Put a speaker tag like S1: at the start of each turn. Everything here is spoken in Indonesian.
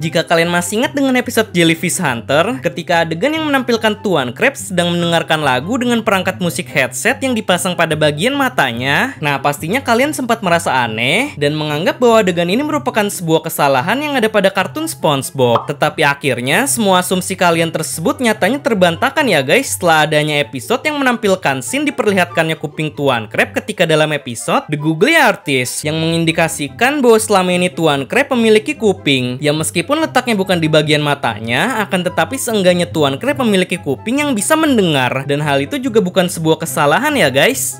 S1: Jika kalian masih ingat dengan episode Jellyfish Hunter, ketika adegan yang menampilkan Tuan Krebs sedang mendengarkan lagu dengan perangkat musik headset yang dipasang pada bagian matanya, nah pastinya kalian sempat merasa aneh dan menganggap bahwa adegan ini merupakan sebuah kesalahan yang ada pada kartun SpongeBob. Tetapi akhirnya, semua asumsi kalian tersebut nyatanya terbantahkan ya guys setelah adanya episode yang menampilkan scene diperlihatkannya kuping Tuan Krebs ketika dalam episode The Googly Artist yang mengindikasikan bahwa selama ini Tuan Krebs memiliki kuping yang meskipun Meskipun letaknya bukan di bagian matanya, akan tetapi seenggaknya Tuan Crab memiliki kuping yang bisa mendengar dan hal itu juga bukan sebuah kesalahan ya guys.